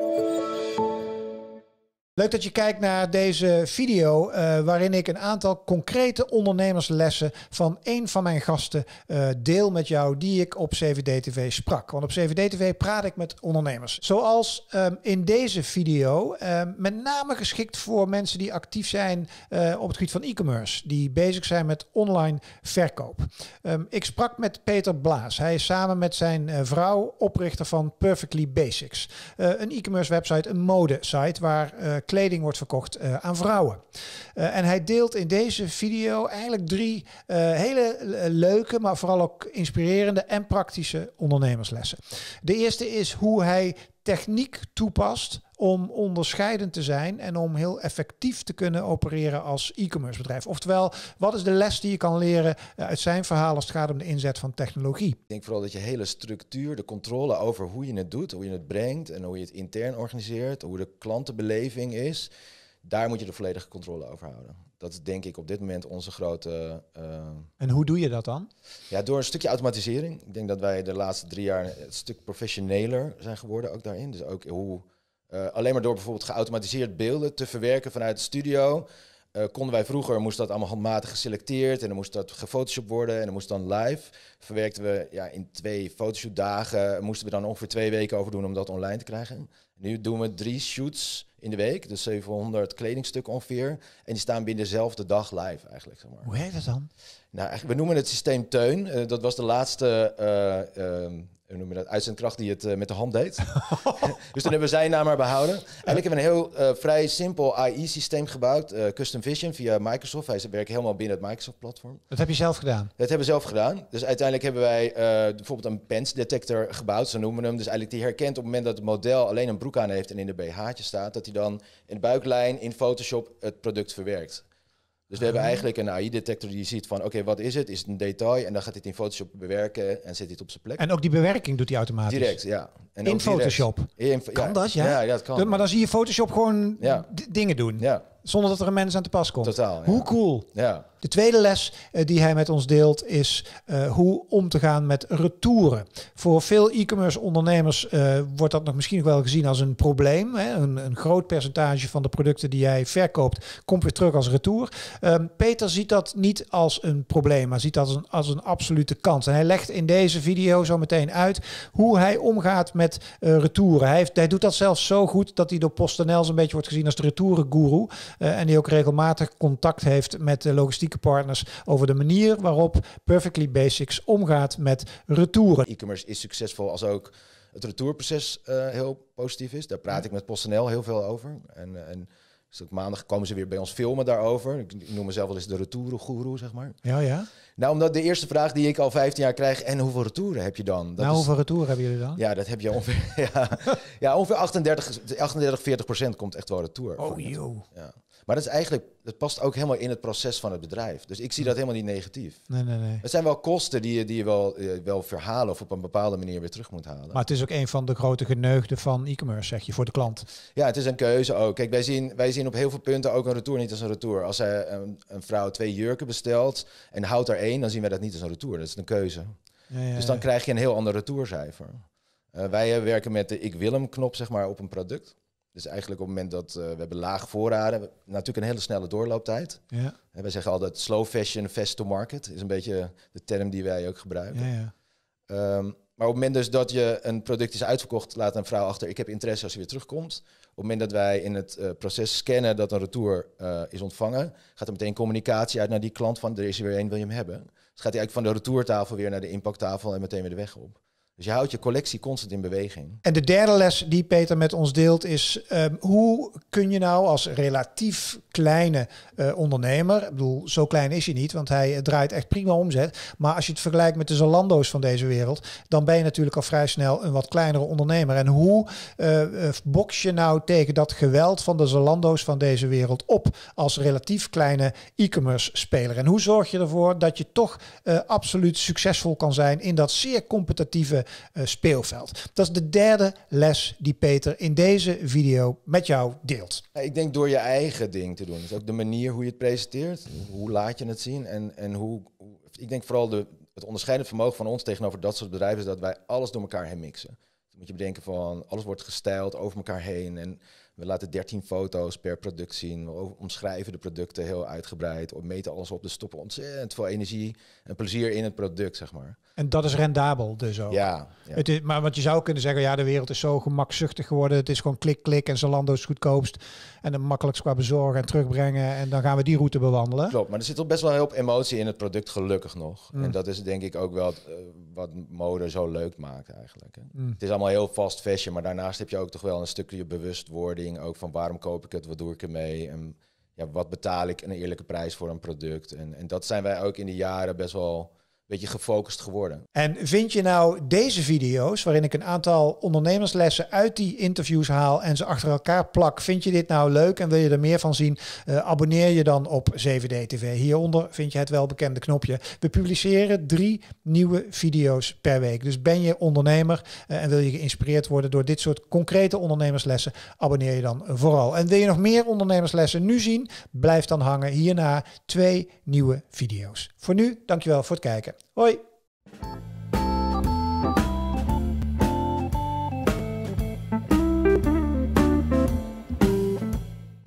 Thank you. Leuk dat je kijkt naar deze video uh, waarin ik een aantal concrete ondernemerslessen van een van mijn gasten uh, deel met jou die ik op CVD-TV sprak. Want op CVD-TV praat ik met ondernemers. Zoals um, in deze video, um, met name geschikt voor mensen die actief zijn uh, op het gebied van e-commerce, die bezig zijn met online verkoop. Um, ik sprak met Peter Blaas. Hij is samen met zijn vrouw oprichter van Perfectly Basics. een e-commerce website, een modesite waar kleding wordt verkocht uh, aan vrouwen. Uh, en hij deelt in deze video eigenlijk drie uh, hele leuke, maar vooral ook inspirerende en praktische ondernemerslessen. De eerste is hoe hij techniek toepast om onderscheidend te zijn en om heel effectief te kunnen opereren als e-commerce bedrijf. Oftewel, wat is de les die je kan leren uit zijn verhaal als het gaat om de inzet van technologie? Ik denk vooral dat je hele structuur, de controle over hoe je het doet, hoe je het brengt en hoe je het intern organiseert, hoe de klantenbeleving is, daar moet je de volledige controle over houden. Dat is denk ik op dit moment onze grote. Uh, en hoe doe je dat dan? Ja, door een stukje automatisering. Ik denk dat wij de laatste drie jaar een stuk professioneler zijn geworden, ook daarin. Dus ook hoe uh, alleen maar door bijvoorbeeld geautomatiseerd beelden te verwerken vanuit de studio. Uh, konden wij vroeger, moest dat allemaal handmatig geselecteerd en dan moest dat gefotoshopt worden en dan moest dan live. Verwerkten we ja, in twee fotoshoot dagen, moesten we dan ongeveer twee weken over doen om dat online te krijgen. Nu doen we drie shoots in de week, dus 700 kledingstukken ongeveer. En die staan binnen dezelfde dag live eigenlijk. Zeg maar. Hoe heet dat dan? Nou, we noemen het systeem Teun. Uh, dat was de laatste uh, hoe noem je dat, uitzendkracht die het uh, met de hand deed. dus toen hebben we zijn naam maar behouden. En ik heb een heel uh, vrij simpel AI-systeem gebouwd, uh, Custom Vision via Microsoft. Hij werkt helemaal binnen het Microsoft-platform. Dat heb je zelf gedaan? Dat hebben we zelf gedaan. Dus uiteindelijk hebben wij bijvoorbeeld een pens-detector gebouwd, zo noemen we hem. Dus eigenlijk die herkent op het moment dat het model alleen een broek aan heeft en in de BH'tje staat, dat hij dan in de buiklijn in Photoshop het product verwerkt. Dus we hebben eigenlijk een AI-detector die ziet van, oké, wat is het? Is het een detail? En dan gaat hij het in Photoshop bewerken en zet hij het op zijn plek. En ook die bewerking doet hij automatisch? Direct, ja. En in Photoshop? In, ja. Kan dat, ja? Ja, dat kan. maar dan zie je Photoshop gewoon dingen doen? Ja. Zonder dat er een mens aan te pas komt? Totaal, Hoe cool. Ja. De tweede les uh, die hij met ons deelt is uh, hoe om te gaan met retouren. Voor veel e-commerce ondernemers uh, wordt dat nog misschien wel gezien als een probleem. Hè? Een, een, groot percentage van de producten die jij verkoopt komt weer terug als retour. Ehm, Peter ziet dat niet als een probleem, maar ziet dat als een, als een absolute kans. En hij legt in deze video zo meteen uit hoe hij omgaat met retouren. Hij, heeft, hij doet dat zelfs zo goed dat hij door PostNL een beetje wordt gezien als de retourengoeroe. En die ook regelmatig contact heeft met de logistiek partners over de manier waarop Perfectly Basics omgaat met retouren. E-commerce is succesvol als ook het retourproces uh, heel positief is. Daar praat ik met PostNL heel veel over. En, eh, en dus ook maandag komen ze weer bij ons filmen daarover. Ik noem mezelf wel eens de retourengoeroe, zeg maar. Ja, ja. Nou, omdat de eerste vraag die ik al 15 jaar krijg, en hoeveel retouren heb je dan? Dat nou, hoeveel retouren hebben jullie dan? Ja, dat heb je ongeveer, ja, ja, ongeveer 38, 38, 40 procent komt echt wel retour. Oh, joh. Ja. Maar dat is eigenlijk, dat past ook helemaal in het proces van het bedrijf. Dus ik zie dat helemaal niet negatief. Nee, nee, nee. Het zijn wel kosten die je, die je wel, eh, wel verhalen of op een bepaalde manier weer terug moet halen. Maar het is ook een van de grote geneugden van e-commerce, zeg je, voor de klant. Ja, het is een keuze ook. Kijk, wij zien, wij zien op heel veel punten ook een retour niet als een retour. Als een, een vrouw twee jurken bestelt en houdt er één, dan zien wij dat niet als een retour. Dat is een keuze. Ja, ja, dus dan krijg je een heel ander retourcijfer. Uh, wij werken met de ik wil hem knop zeg maar, op een product. Dus eigenlijk op het moment dat uh, we hebben lage voorraden, natuurlijk een hele snelle doorlooptijd. Ja. En wij zeggen altijd slow fashion, fast to market, is een beetje de term die wij ook gebruiken. Ja, ja. Um, maar op het moment dus dat je een product is uitverkocht, laat een vrouw achter, ik heb interesse als hij weer terugkomt. Op het moment dat wij in het uh, proces scannen dat een retour uh, is ontvangen, gaat er meteen communicatie uit naar die klant van, er is er weer één, wil je hem hebben? Dus gaat hij eigenlijk van de retourtafel weer naar de impacttafel en meteen weer de weg op. Dus je houdt je collectie constant in beweging. En de derde les die Peter met ons deelt is: um, hoe kun je nou als relatief kleine uh, ondernemer, ik bedoel, zo klein is hij niet, want hij draait echt prima omzet. Maar als je het vergelijkt met de Zalando's van deze wereld, dan ben je natuurlijk al vrij snel een wat kleinere ondernemer. En hoe uh, je nou tegen dat geweld van de Zalando's van deze wereld op als relatief kleine e-commerce speler? En hoe zorg je ervoor dat je toch absoluut succesvol kan zijn in dat zeer competitieve speelveld. Dat is de derde les die Peter in deze video met jou deelt. Ja, ik denk door je eigen ding te doen. Dus ook de manier hoe je het presenteert, hoe laat je het zien en, en hoe, ik denk vooral de, het onderscheidend vermogen van ons tegenover dat soort bedrijven is dat wij alles door elkaar heen mixen. moet je bedenken van alles wordt gestyled over elkaar heen. En we laten 13 foto's per product zien. We omschrijven de producten heel uitgebreid. We meten alles op. Dus stoppen ontzettend veel energie en plezier in het product, zeg maar. En dat is rendabel dus ook. Ja. ja. Het is, maar wat je zou kunnen zeggen, ja, de wereld is zo gemakzuchtig geworden. Het is gewoon klik, klik en Zalando is goedkoopst. En dan makkelijkst qua bezorgen en terugbrengen. En dan gaan we die route bewandelen. Klopt, maar er zit toch best wel heel veel emotie in het product, gelukkig nog. Mm. En dat is denk ik ook wel uh, wat mode zo leuk maakt eigenlijk. Hè. Mm. Het is allemaal heel fast fashion, maar daarnaast heb je ook toch wel een stukje bewustwording. Ook van waarom koop ik het, wat doe ik ermee. En ja, wat betaal ik een eerlijke prijs voor een product. En, en dat zijn wij ook in de jaren best wel beetje gefocust geworden. En vind je nou deze video's, waarin ik een aantal ondernemerslessen uit die interviews haal en ze achter elkaar plak, vind je dit nou leuk en wil je er meer van zien? Uh, abonneer je dan op 7D TV. Hieronder vind je het welbekende knopje. We publiceren drie nieuwe video's per week. Dus ben je ondernemer uh, en wil je geïnspireerd worden door dit soort concrete ondernemerslessen, abonneer je dan vooral. En wil je nog meer ondernemerslessen nu zien? Blijf dan hangen. Hierna twee nieuwe video's. Voor nu, dankjewel voor het kijken. Hoi!